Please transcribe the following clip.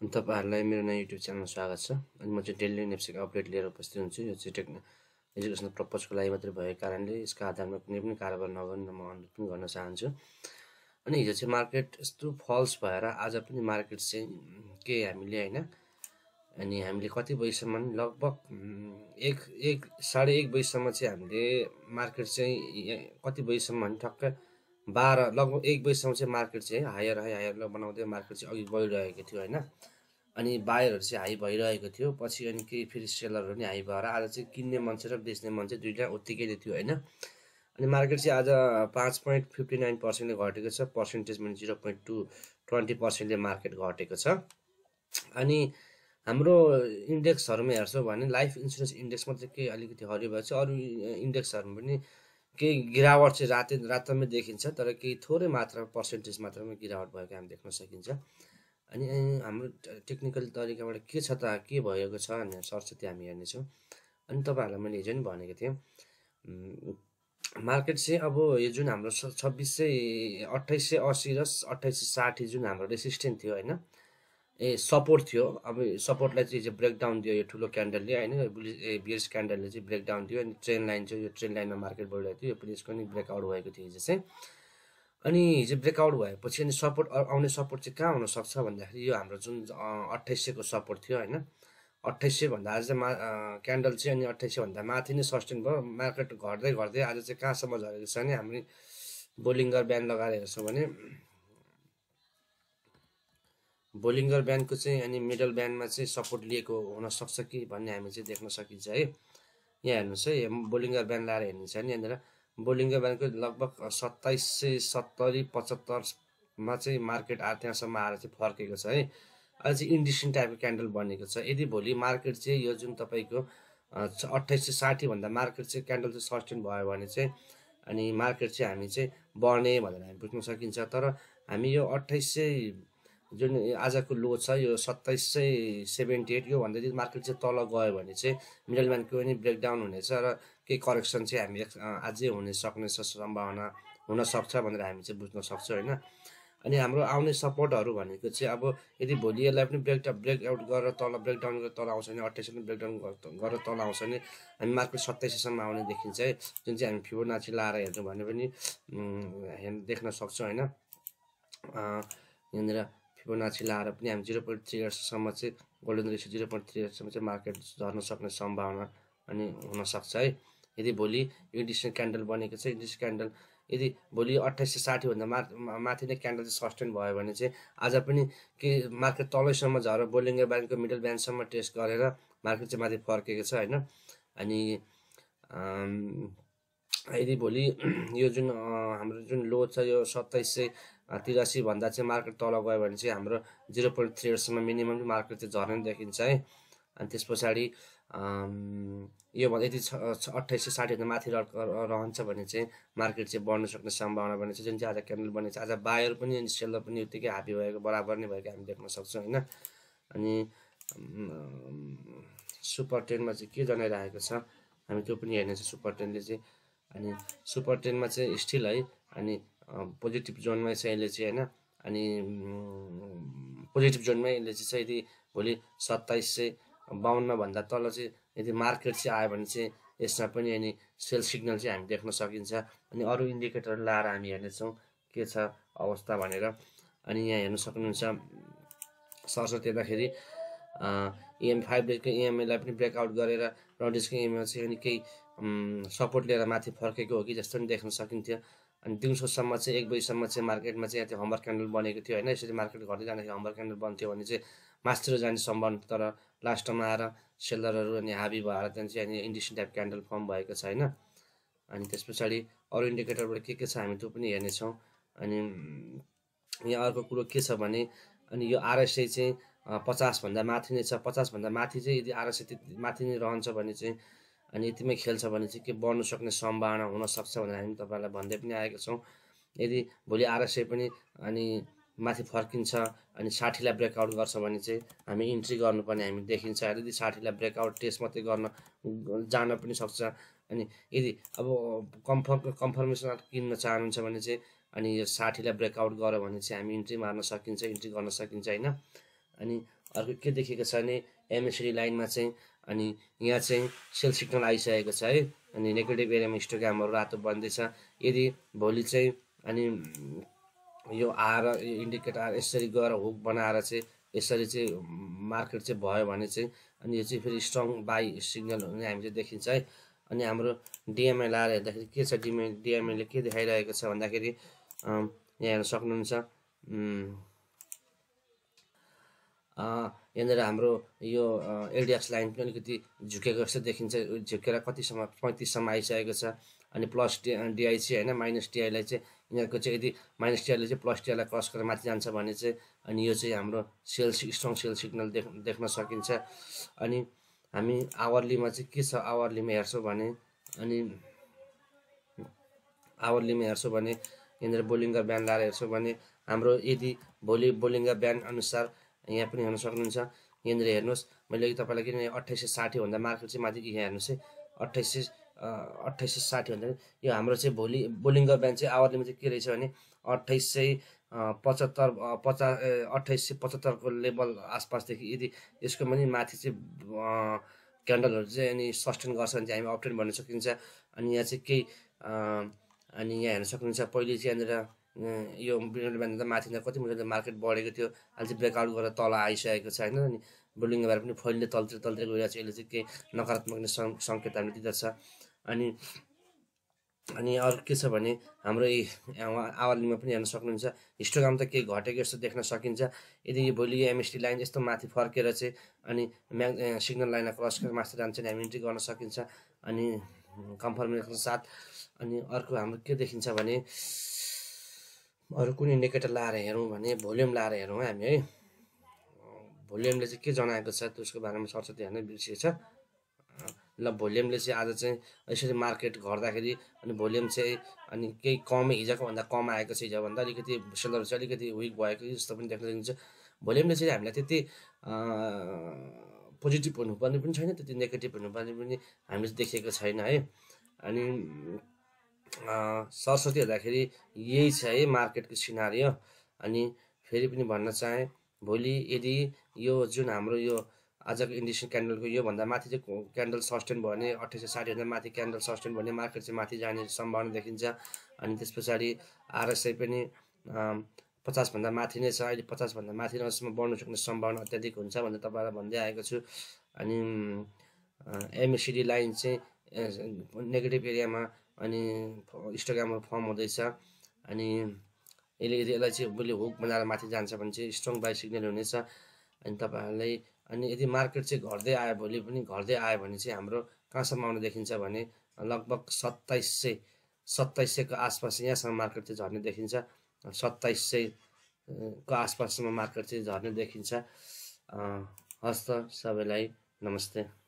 अनि तपाईँहरूलाई मेरो नयाँ युट्युब च्यानलमा स्वागत छ। अनि म चाहिँ डेली नेप्सेक अपडेट लिएर उपस्थित हुन्छु। यो चाहिँ टेक्न एजुकेसनल पर्पजको लागि मात्रै भएको कारणले यसको आधारमा कुनै पनि कारोबार नगर्नु म अनुरोध पनि गर्न चाहन्छु। अनि हिजो चाहिँ मार्केट यस्तो फल्स भएर आज पनि मार्केट चाहिँ के हामीले होइन? अनि हामीले कति बजीसम्म लगभग एक एक साढे एक बजीसम्म चाहिँ हामीले मार्केट चाहिँ कति बजीसम्म ठक्क बाह्र लगभग एक बजीसम्म चाहिँ मार्केट चाहिँ हायर हाई हायर बनाउँदै मार्केट चाहिँ अघि बढिरहेको थियो होइन। अनि बायरहरू चाहिँ हाई भइरहेको थियो। पछि अनि केही फेरि सेलरहरू पनि हाई भएर आज चाहिँ किन्ने मान्छे र बेच्ने मान्छे दुइटा उत्तिकै थियो होइन। अनि मार्केट चाहिँ आज पाँच पोइन्ट फिफ्टी नाइन पर्सेन्टले घटेको छ। पर्सेन्टेज पनि जिरो पोइन्ट टू ट्वेन्टी पर्सेन्टले मार्केट घटेको छ। अनि हाम्रो इन्डेक्सहरूमा हेर्छौँ भने लाइफ इन्सुरेन्स इन्डेक्स मात्रै केही अलिकति हरियो भएको छ अरू इन्डेक्सहरू पनि केही गिरावट चाहिँ रातै रातमै देखिन्छ तर केही थोरै मात्रा पर्सेन्टेज मात्रामा गिरावट भएको हामी देख्न सकिन्छ। अनि हाम्रो टेक्निकल तरिकाबाट के छ त के भएको छ भनेर सरस्वती हामी हेर्नेछौँ। अनि तपाईँहरूलाई मैले हिजो पनि भनेको थिएँ मार्केट चाहिँ अब यो जुन हाम्रो छब्बिस सय अट्ठाइस सय असी र अट्ठाइस सय साठी जुन हाम्रो रेसिस्टेन्ट थियो होइन? ए सपोर्ट थियो अब सपोर्टलाई चाहिँ ब्रेकडाउन दियो यो ठुलो क्यान्डलले होइन बियर्स क्यान्डलले चाहिँ ब्रेकडाउन दियो अनि ट्रेन लाइन चाहिँ यो ट्रेन लाइनमा मार्केट बढिरहेको थियो यो पनि नि ब्रेकआउट भएको थियो हिजो चाहिँ अनि हिजो ब्रेकआउट भएपछि अनि सपोर्ट आउने सपोर्ट चाहिँ कहाँ हुनसक्छ भन्दाखेरि यो हाम्रो जुन अट्ठाइस सयको सपोर्ट थियो होइन? अट्ठाइस सयभन्दा आज चाहिँ मा क्यान्डल चाहिँ अनि अट्ठाइस सयभन्दा माथि नै सस्टेन भयो। मार्केट घट्दै घट्दै आज चाहिँ कहाँसम्म झरेको छ भने हामी बोलिङ्गर ब्यान्ड लगाएर हेर्छौँ भने बोलिङ्गर ब्यान्डको चाहिँ अनि मिडल ब्यान्डमा चाहिँ सपोर्ट लिएको हुनसक्छ कि भन्ने हामी चाहिँ देख्न सकिन्छ है। यहाँ हेर्नुहोस् है बोलिङ्गर ब्यान्ड लाएर हेर्नुहुन्छ भने यहाँनिर। बोलिङ्गर ब्यान्डको लगभग सत्ताइस सय सत्तरी पचहत्तरमा चाहिँ मार्केट आ त्यहाँसम्म आएर चाहिँ फर्केको छ है। अहिले चाहिँ इन्डिसन टाइपको क्यान्डल बनेको छ। यदि भोलि मार्केट चाहिँ यो जुन तपाईँको अट्ठाइस सय साठीभन्दा मार्केट चाहिँ क्यान्डल चाहिँ सस्टेन भयो भने चाहिँ अनि मार्केट चाहिँ हामी चाहिँ बढ्ने भनेर हामी बुझ्न सकिन्छ। तर हामी यो अट्ठाइस सय जुन आजको लो छ यो सत्ताइस सय सेभेन्टी एट योभन्दा यदि मार्केट चाहिँ तल गयो भने चाहिँ मिडल म्यानको पनि ब्रेकडाउन हुनेछ र केही करेक्सन चाहिँ हामी अझै हुन सक्ने सम्भावना हुनसक्छ भनेर हामी चाहिँ बुझ्न सक्छौँ होइन? अनि हाम्रो आउने सपोर्टहरू भनेको चाहिँ अब यदि भोलि यसलाई पनि ब्रेक ब्रेकआउट गरेर तल ब्रेकडाउन गरेर तल आउँछ भने अट्ठाइस पनि ब्रेकडाउन गरेर तल आउँछ भने हामी मार्केट सत्ताइससम्म आउने देखिन्छ है जुन चाहिँ हामी फिबोनाची लाएर हेर्छौँ भने पनि हेर्न देख्न सक्छौँ होइन? यहाँनिर फिबोनाची लाएर पनि हामी जिरो पोइन्ट थ्री इयर्ससम्म चाहिँ golden ratio zero point three इयर्ससम्म चाहिँ मार्केट झर्न सक्ने सम्भावना अनि हुनसक्छ है। यदि भोलि इन्डिसन क्यान्डल बनेको छ इन्डिसन क्यान्डल यदि भोलि अट्ठाइस सय साठीभन्दा मा माथि नै क्यान्डल चाहिँ सस्टेन भयो भने चाहिँ आज पनि के मार्केट तलैसम्म झरेर बोलिङ्गर ब्यान्डको मिडल ब्यान्डसम्म टेस्ट गरेर मार्केट चाहिँ माथि फर्केको छ होइन। अनि यदि भोलि यो जुन हाम्रो जुन लो छ यो सत्ताइस सय तिरासीभन्दा चाहिँ मार्केट तल गयो भने चाहिँ हाम्रो जिरो पोइन्ट थ्री इयर्ससम्म मिनिमम मार्केट चाहिँ झर्ने देखिन्छ है। अनि त्यस पछाडि योभन्दा यदि अट्ठाइस सय साठीभन्दा माथि रहन्छ भने चाहिँ मार्केट चाहिँ बढ्न सक्ने सम्भावना बनेको छ। जुन चाहिँ आज क्यान्डल बनेको छ आज बायर पनि अनि सेलर पनि उत्तिकै हाबी भएको बराबर नै भएको हामी देख्न सक्छौँ होइन। अनि सुपर टेनमा चाहिँ के जनाइरहेको छ हामी त्यो पनि हेर्नेछ सुपर टेनले चाहिँ अनि सुपर टेनमा चाहिँ स्टिल है अनि पोजिटिभ जोनमै छ यसले चाहिँ होइन अनि पोजिटिभ जोनमै यसले चाहिँ यदि भोलि सत्ताइस सय बाहन्नभन्दा तल चाहिँ यदि मार्केट चाहिँ आयो भने चाहिँ यसमा पनि अनि सेल सिग्नल चाहिँ हामी देख्न सकिन्छ। अनि अरू इन्डिकेटर लाएर हामी हेर्नेछौँ के छ अवस्था भनेर। अनि यहाँ हेर्न सक्नुहुन्छ सरस्वती हेर्दाखेरि इएम फाइभ डेजको इएमआईलाई पनि ब्रेकआउट गरेर रडिसको इएमआई चाहिँ अनि केही सपोर्ट लिएर माथि फर्केको हो कि जस्तो पनि देख्न सकिन्थ्यो। अनि दिउँसोसम्म चाहिँ एक बजीसम्म चाहिँ मार्केटमा चाहिँ त्यो होमवर्क क्यान्डल बनेको थियो होइन यसरी मार्केट घट्दै जाँदाखेरि होमवर्क क्यान्डल बन्थ्यो भने चाहिँ मास्तिर जाने सम्भावना तर लास्टमा आएर सेलरहरू अनि हाबी भएर त्यहाँदेखि चाहिँ अनि इन्डिसन टाइप क्यान्डल फर्म भएको छ होइन। अनि त्यस पछाडि अरू इन्डिकेटरबाट के के छ हामी त्यो पनि हेर्नेछौँ। अनि यहाँ अर्को कुरो के छ भने अनि यो आरएसए चाहिँ पचासभन्दा माथि नै छ। पचासभन्दा माथि चाहिँ यदि आरएसए माथि नै रहन्छ भने चाहिँ अनि यतिमै खेल्छ भने चाहिँ के बढ्नु सक्ने सम्भावना हुनसक्छ भनेर हामी तपाईँहरूलाई भन्दै पनि आएका छौँ। यदि भोलि आरएसए पनि अनि माथि फर्किन्छ अनि साठीलाई ब्रेकआउट गर्छ भने चाहिँ हामी इन्ट्री गर्नुपर्ने हामी देखिन्छ। यदि साठीलाई ब्रेकआउट टेस्ट मात्रै गर्न जान पनि सक्छ। अनि यदि अब कन्फर्म कन्फर्मेसन किन्न चाहनुहुन्छ भने चाहिँ अनि यो साठीलाई ब्रेकआउट गर्यो भने चाहिँ हामी इन्ट्री मार्न सकिन्छ इन्ट्री गर्न सकिन्छ होइन? अनि अर्को के देखिएको छ भने एमएसडी लाइनमा चाहिँ अनि यहाँ चाहिँ सेल सिग्नल आइसकेको छ है। अनि नेगेटिभ एरियामा हिस्टोग्रामहरू रातो बन्दैछ। यदि भोलि चाहिँ अनि यो आएर इन्डिकेटर आएर यसरी गएर हुक बनाएर चाहिँ यसरी चाहिँ मार्केट चाहिँ भयो भने चाहिँ अनि यो चाहिँ फेरि स्ट्रङ बाई सिग्नल हुने हामी चाहिँ देखिन्छ है। अनि हाम्रो डिएमआई लाएर हेर्दाखेरि के छ? डिएमआई डिएमआईले के देखाइरहेको छ भन्दाखेरि यहाँ हेर्न सक्नुहुन्छ। यहाँनिर हाम्रो यो एडिएक्स लाइन पनि अलिकति झुकेको जस्तो देखिन्छ। झुकेर कतिसम्म पैँतिससम्म आइसकेको छ। अनि प्लस डि चाहिँ होइन माइनस डिआईलाई चाहिँ यिनीहरूको चाहिँ यदि माइनस डिआईले चाहिँ प्लस डिआईलाई क्रस गरेर माथि जान्छ भने चाहिँ अनि यो चाहिँ हाम्रो सेल स्ट्रङ सेल सिग्नल देख देख्न सकिन्छ। अनि हामी आवरलीमा चाहिँ के छ? आवरलीमा हेर्छौँ भने अनि आवरलीमा हेर्छौँ भने यहाँनिर बोलिङ्गा बिहान लाएर हेर्छौँ भने हाम्रो यदि भोलि बोलिङ्गा बिहान अनुसार यहाँ पनि हेर्न सक्नुहुन्छ। यहाँनिर हेर्नुहोस् मैले तपाईँलाई किन अठाइस सय साठीभन्दा मार्केट चाहिँ माथि यहाँ हेर्नुहोस् है। अठाइस सय अठाइस सय साठी भन्दा यो हाम्रो चाहिँ भोलि बोलिङ्गा बिहान चाहिँ आवरलीमा चाहिँ के रहेछ भने अठाइस सय पचहत्तर पचास अठाइस सय पचहत्तरको लेभल आसपासदेखि यदि यसको पनि माथि चाहिँ क्यान्डलहरू चाहिँ अनि सस्टेन गर्छ भने चाहिँ हामी अप्टेन भन्न सकिन्छ। अनि यहाँ चाहिँ केही अनि यहाँ हेर्न सक्नुहुन्छ। पहिले चाहिँ यहाँनिर यो बिहान माथि कति मिनट मार्केट बढेको थियो। अहिले चाहिँ ब्रेकआउट गरेर तल आइसकेको छ होइन? अनि बिल्डिङ भएर पनि फैलिँदै तलतिर तलतिर गइरहेको छ। यसले चाहिँ केही नकारात्मक सङ्केत हामीले दिँदछ। अनि अनि अरू के छ भने हाम्रो आवलीमा पनि हेर्न सक्नुहुन्छ। हिस्टोग्राम त केही घटेको जस्तो देख्न सकिन्छ। यदि यो भोलि एमएसटी लाइन यस्तो माथि फर्केर चाहिँ अनि म्या सिग्नल लाइनमा क्रस गरेर माथि जान्छ भने हामी इन्ट्री गर्न सकिन्छ। अनि कन्फर्मेसन साथ। अनि अर्को हाम्रो के देखिन्छ भने अरू कुनै इन्डिकेटर लाएर हेरौँ भने भोल्युम लाएर हेरौँ हामी है। भोल्युमले चाहिँ के जनाएको छ त्यसको बारेमा सरस्वती हेर्नै बिर्सिएछ ल भोल्युमले चाहिँ आज चाहिँ यसरी मार्केट घट्दाखेरि अनि भोल्युम चाहिँ अनि केही कमै हिजोको भन्दा कम आएको छ हिजोभन्दा अलिकति सेलहरू चाहिँ अलिकति विक भएको जस्तो पनि देख्न सकिन्छ। भोल्युमले चाहिँ हामीलाई त्यति पोजिटिभ हुनुपर्ने पनि छैन त्यति नेगेटिभ हुनुपर्ने पनि हामीले देखेको छैन है। अनि सरस्वती हेर्दाखेरि यही छ है मार्केटको सिनारी अनि फेरि पनि भन्न चाहेँ भोलि यदि यो जुन हाम्रो यो आजको इन्डिसन क्यान्डलको योभन्दा माथि चाहिँ क्यान्डल सस्टेन भयो भने अठाइस सय साठीभन्दा माथि क्यान्डल सस्टेन भयो भने मार्केट चाहिँ माथि जाने सम्भावना देखिन्छ। अनि त्यस पछाडि आरएसआई पनि पचासभन्दा माथि नै छ। अहिले पचासभन्दा माथि नसम्म बढ्नु सक्ने सम्भावना अत्याधिक हुन्छ भनेर तपाईँलाई भन्दै आएको छु। अनि एमएसिडी लाइन चाहिँ नेगेटिभ एरियामा अनि स्टोग्रामहरू फर्म हुँदैछ। अनि यसले यदि यसलाई चाहिँ उसले हुक बनाएर माथि जान्छ भने चाहिँ स्ट्रङ बाई सिग्नल हुनेछ। अनि तपाईँहरूलाई अनि यदि मार्केट चाहिँ घट्दै आयो भोलि पनि घट्दै आयो भने चाहिँ हाम्रो कहाँसम्म आउन देखिन्छ भने लगभग सत्ताइस सय सत्ताइस सयको आसपास यहाँसम्म मार्केट चाहिँ झर्ने देखिन्छ। सत्ताइस सयको आसपाससम्म मार्केट चाहिँ झर्ने देखिन्छ। हस्त सबैलाई नमस्ते।